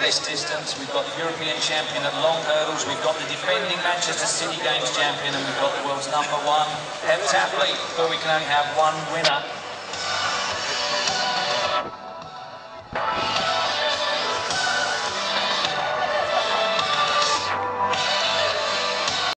this distance. We've got the European champion at long hurdles. We've got the defending Manchester City Games champion, and we've got the world's number one heptathlete. But we can only have one winner